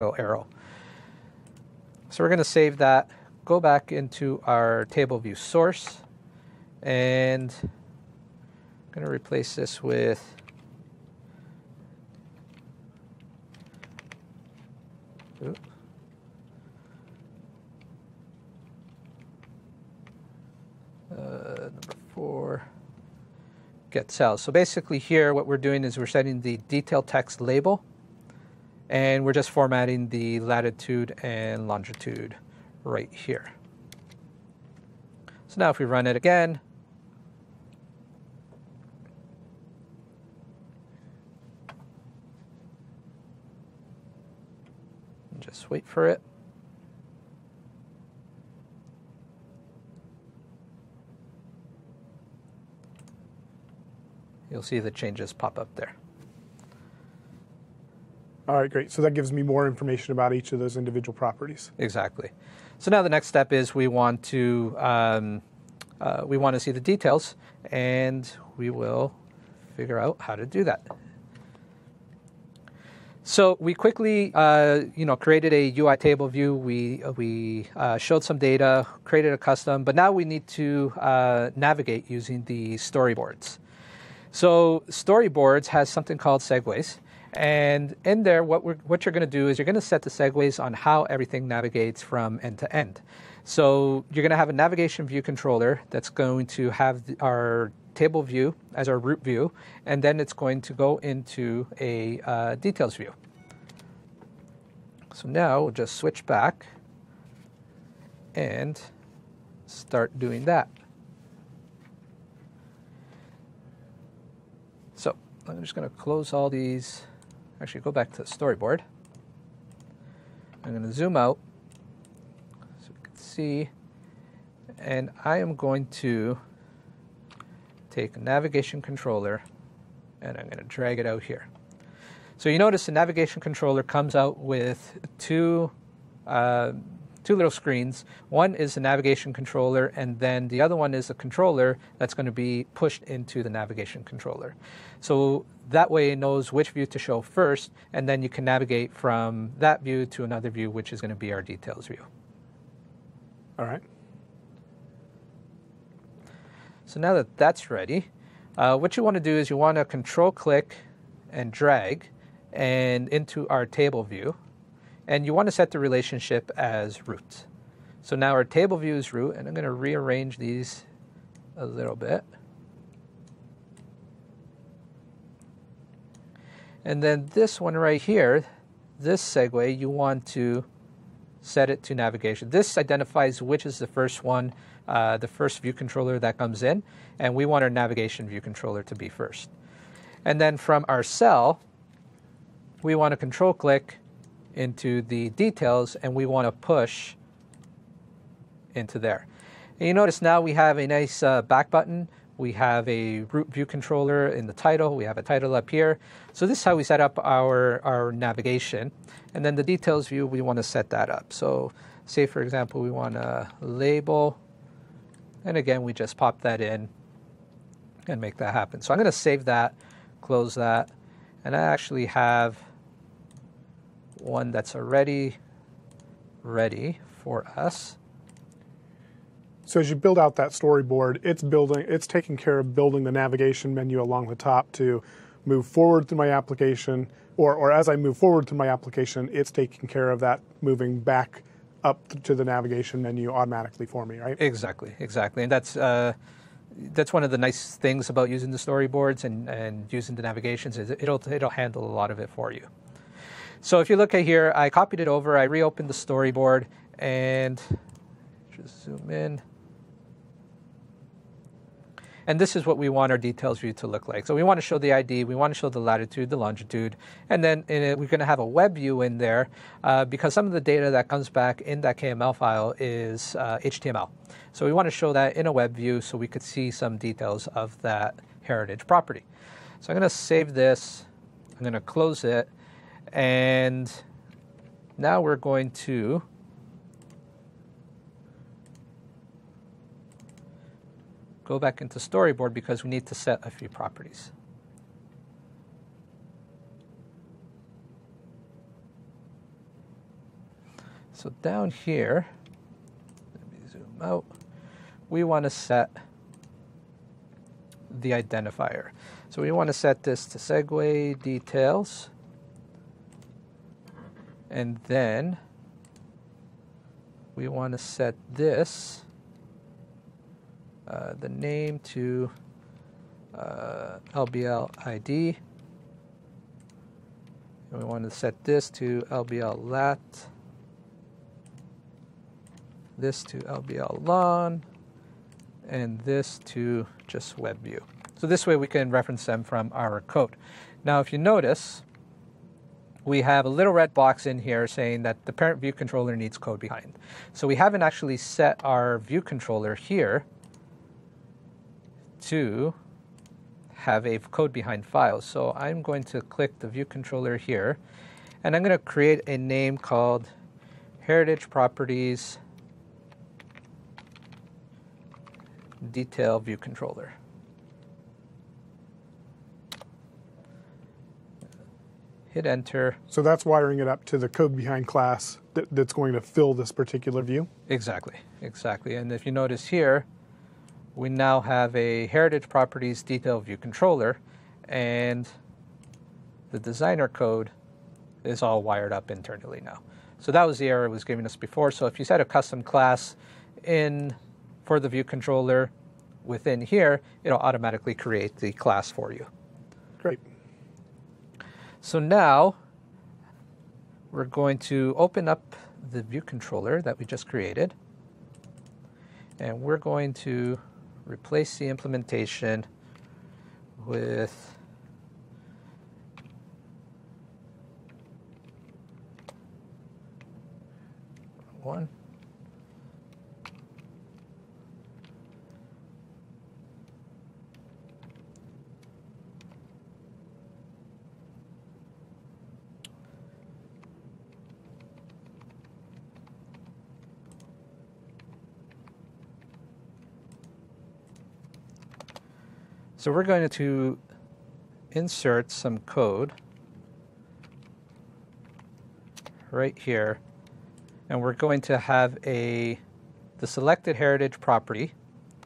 arrow. So we're going to save that, go back into our table view source, and I'm going to replace this with number four, get cells. So basically here what we're doing is we're setting the detail text label and we're just formatting the latitude and longitude right here. So now if we run it again, just wait for it. You'll see the changes pop up there. All right, great. So that gives me more information about each of those individual properties. Exactly. So now the next step is we want to um, uh, we want to see the details, and we will figure out how to do that. So we quickly, uh, you know, created a UI table view. We we uh, showed some data, created a custom, but now we need to uh, navigate using the storyboards. So storyboards has something called segues. And in there, what, what you're going to do is you're going to set the segues on how everything navigates from end to end. So you're going to have a navigation view controller that's going to have our table view as our root view, and then it's going to go into a uh, details view. So now we'll just switch back and start doing that. So I'm just going to close all these Actually, go back to the storyboard. I'm going to zoom out so you can see. And I am going to take a navigation controller and I'm going to drag it out here. So you notice the navigation controller comes out with two uh, two little screens. One is the navigation controller, and then the other one is the controller that's going to be pushed into the navigation controller. So that way it knows which view to show first, and then you can navigate from that view to another view, which is going to be our details view. All right. So now that that's ready, uh, what you want to do is you want to control click and drag and into our table view. And you want to set the relationship as root. So now our table view is root, and I'm going to rearrange these a little bit. And then this one right here, this segue, you want to set it to navigation. This identifies which is the first one, uh, the first view controller that comes in, and we want our navigation view controller to be first. And then from our cell, we want to control click into the details and we want to push into there. And you notice now we have a nice uh, back button we have a root view controller in the title. We have a title up here. So this is how we set up our, our navigation. And then the details view, we want to set that up. So say, for example, we want to label. And again, we just pop that in and make that happen. So I'm going to save that, close that. And I actually have one that's already ready for us. So as you build out that storyboard, it's building, it's taking care of building the navigation menu along the top to move forward through my application, or, or as I move forward through my application, it's taking care of that moving back up to the navigation menu automatically for me, right? Exactly, exactly, and that's uh, that's one of the nice things about using the storyboards and, and using the navigations is it'll it'll handle a lot of it for you. So if you look at here, I copied it over, I reopened the storyboard, and just zoom in. And this is what we want our details view to look like. So we want to show the ID, we want to show the latitude, the longitude, and then it, we're going to have a web view in there uh, because some of the data that comes back in that KML file is uh, HTML. So we want to show that in a web view so we could see some details of that heritage property. So I'm going to save this, I'm going to close it, and now we're going to go back into storyboard because we need to set a few properties. So down here, let me zoom out, we want to set the identifier. So we want to set this to segue details. And then we want to set this, uh, the name to uh, LBL ID. And we want to set this to LBL lat, this to LBL lon, and this to just web view. So this way we can reference them from our code. Now, if you notice, we have a little red box in here saying that the parent view controller needs code behind. So we haven't actually set our view controller here to have a code behind file. So I'm going to click the view controller here and I'm going to create a name called heritage properties detail view controller. Hit enter. So that's wiring it up to the code behind class that, that's going to fill this particular view? Exactly, exactly. And if you notice here, we now have a heritage properties detail view controller and the designer code is all wired up internally now. So that was the error it was giving us before. So if you set a custom class in for the view controller within here, it'll automatically create the class for you. Great. So now we're going to open up the view controller that we just created. And we're going to replace the implementation with one. So we're going to insert some code right here, and we're going to have a the selected heritage property,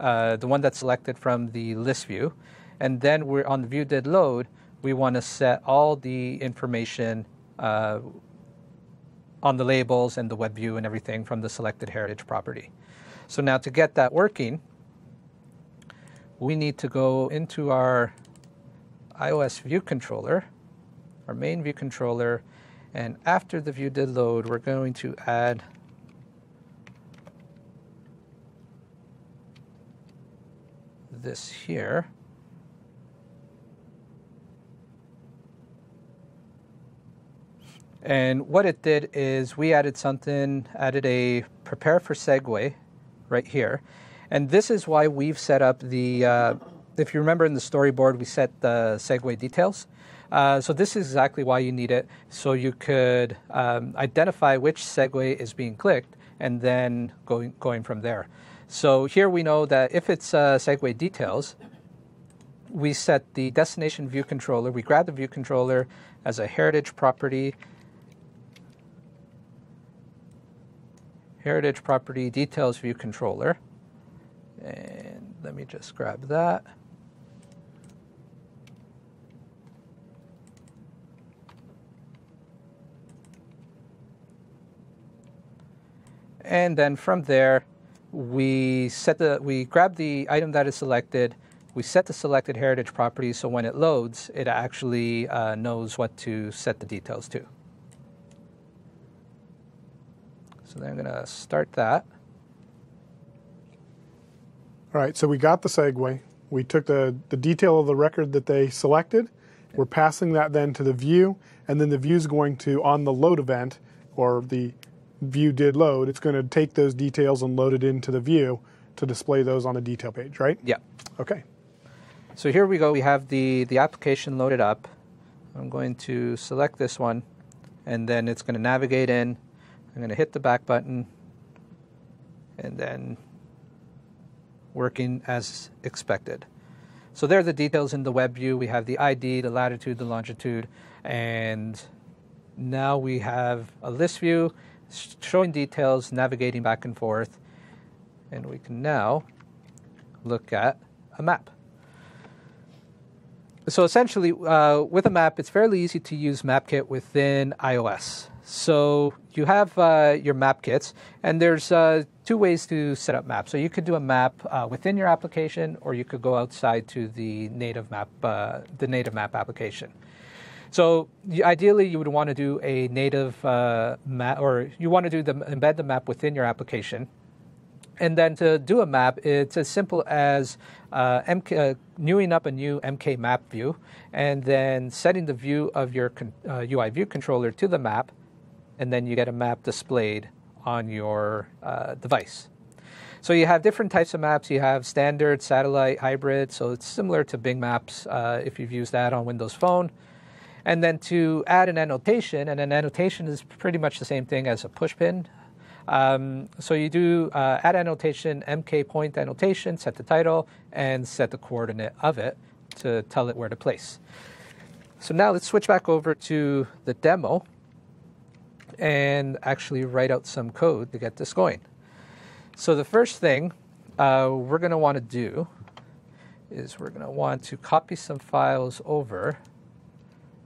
uh, the one that's selected from the list view, and then we're on the view did load. We want to set all the information uh, on the labels and the web view and everything from the selected heritage property. So now to get that working, we need to go into our iOS view controller, our main view controller, and after the view did load, we're going to add this here. And what it did is we added something, added a prepare for segue right here. And this is why we've set up the, uh, if you remember in the storyboard, we set the segue details. Uh, so this is exactly why you need it. So you could um, identify which segue is being clicked and then going, going from there. So here we know that if it's uh, segue details, we set the destination view controller. We grab the view controller as a heritage property. Heritage property details view controller. And let me just grab that. And then from there, we set the we grab the item that is selected. We set the selected heritage property so when it loads, it actually uh, knows what to set the details to. So then I'm going to start that. All right, so we got the segue. We took the, the detail of the record that they selected. We're passing that then to the view, and then the view is going to, on the load event, or the view did load, it's going to take those details and load it into the view to display those on a detail page, right? Yeah. Okay. So here we go. We have the, the application loaded up. I'm going to select this one, and then it's going to navigate in. I'm going to hit the back button, and then working as expected. So there are the details in the web view. We have the ID, the latitude, the longitude, and now we have a list view. showing details, navigating back and forth. And we can now look at a map. So essentially, uh, with a map, it's fairly easy to use MapKit within iOS. So you have uh, your map kits, and there's uh, two ways to set up maps. So you could do a map uh, within your application, or you could go outside to the native map, uh, the native map application. So ideally, you would want to do a native uh, map, or you want to do the embed the map within your application. And then to do a map, it's as simple as uh, MK, uh, newing up a new MK map view and then setting the view of your con- uh, UI view controller to the map and then you get a map displayed on your uh, device. So you have different types of maps. You have standard, satellite, hybrid. So it's similar to Bing Maps uh, if you've used that on Windows Phone. And then to add an annotation, and an annotation is pretty much the same thing as a pushpin. Um, so you do uh, add annotation, MK point annotation, set the title, and set the coordinate of it to tell it where to place. So now let's switch back over to the demo and actually write out some code to get this going. So the first thing uh, we're going to want to do is we're going to want to copy some files over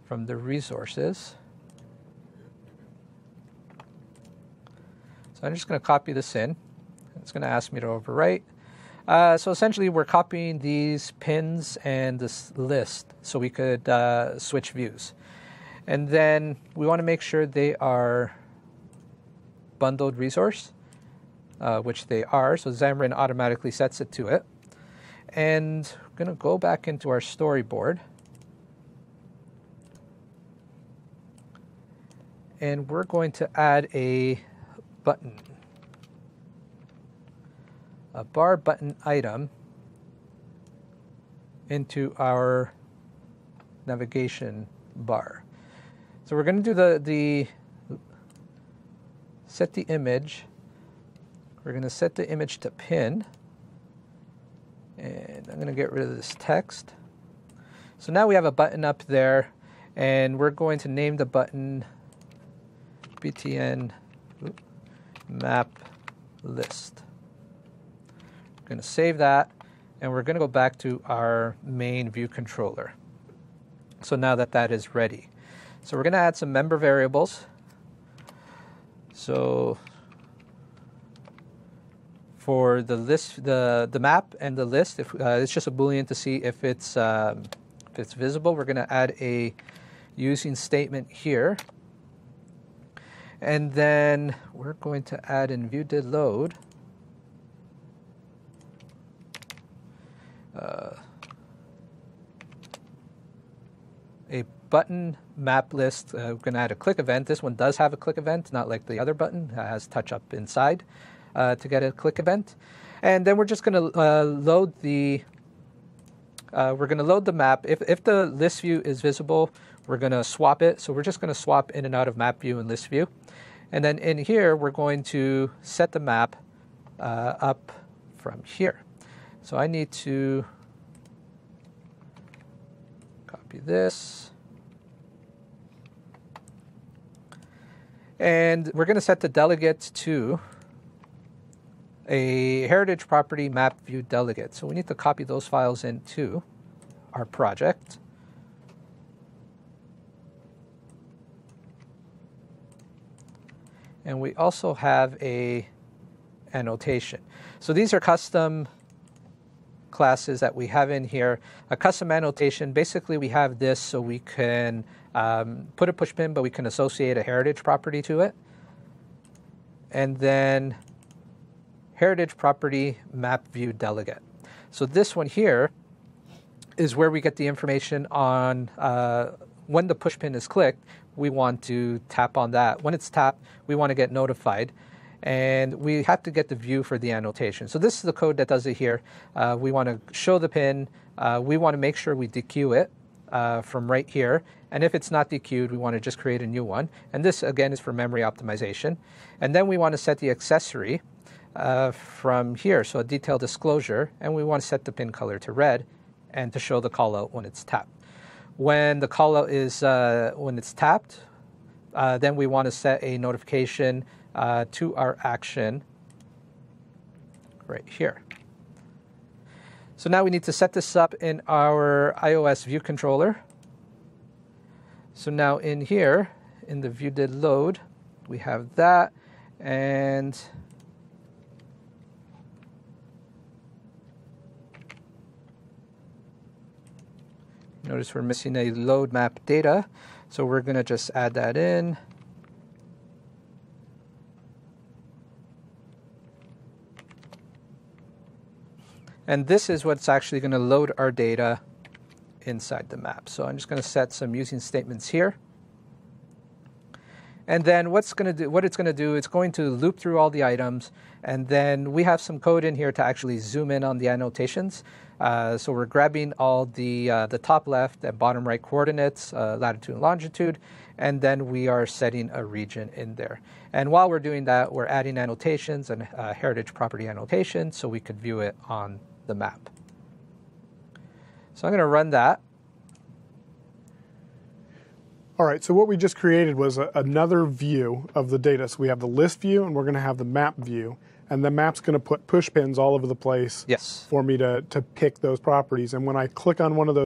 from the resources. So I'm just going to copy this in. It's going to ask me to overwrite. Uh, so essentially, we're copying these pins and this list so we could uh, switch views. And then we want to make sure they are bundled resource, uh, which they are. So Xamarin automatically sets it to it. And we're going to go back into our storyboard. And we're going to add a button, a bar button item into our navigation bar. So we're going to do the, the set the image. We're going to set the image to pin. And I'm going to get rid of this text. So now we have a button up there, and we're going to name the button btn map list. We're going to save that, and we're going to go back to our main view controller. So now that that is ready. So we're going to add some member variables. So for the list, the, the map and the list, if, uh, it's just a boolean to see if it's, um, if it's visible. We're going to add a using statement here. And then we're going to add in view did load. Uh, a button map list. Uh, we're going to add a click event. This one does have a click event, not like the other button. It has touch up inside uh, to get a click event. And then we're just going to uh, load the uh, we're going to load the map. If, if the list view is visible, we're going to swap it. So we're just going to swap in and out of map view and list view. And then in here, we're going to set the map uh, up from here. So I need to copy this. And we're going to set the delegate to a heritage property map view delegate. So we need to copy those files into our project. And we also have a annotation. So these are custom classes that we have in here. A custom annotation, basically we have this so we can um, put a push pin, but we can associate a heritage property to it. And then heritage property map view delegate. So this one here is where we get the information on uh, when the push pin is clicked, we want to tap on that. When it's tapped, we want to get notified. And we have to get the view for the annotation. So this is the code that does it here. Uh, we want to show the pin. Uh, we want to make sure we dequeue it uh, from right here. And if it's not dequeued, we want to just create a new one. And this, again, is for memory optimization. And then we want to set the accessory uh, from here, so a detailed disclosure. And we want to set the pin color to red and to show the callout when it's tapped. When the callout is, uh, when it's tapped, uh, then we want to set a notification uh, to our action right here. So now we need to set this up in our iOS view controller. So now in here, in the view did load, we have that and notice we're missing a load map data. So we're going to just add that in. And this is what's actually going to load our data inside the map. So I'm just going to set some using statements here. And then what's going to do, what it's going to do, it's going to loop through all the items. And then we have some code in here to actually zoom in on the annotations. Uh, so we're grabbing all the, uh, the top left and bottom right coordinates, uh, latitude and longitude, and then we are setting a region in there. And while we're doing that, we're adding annotations and uh, heritage property annotations so we could view it on the map. So I'm going to run that. All right, so what we just created was a, another view of the data. So we have the list view and we're going to have the map view. And the map's going to put push pins all over the place Yes. for me to, to pick those properties. And when I click on one of those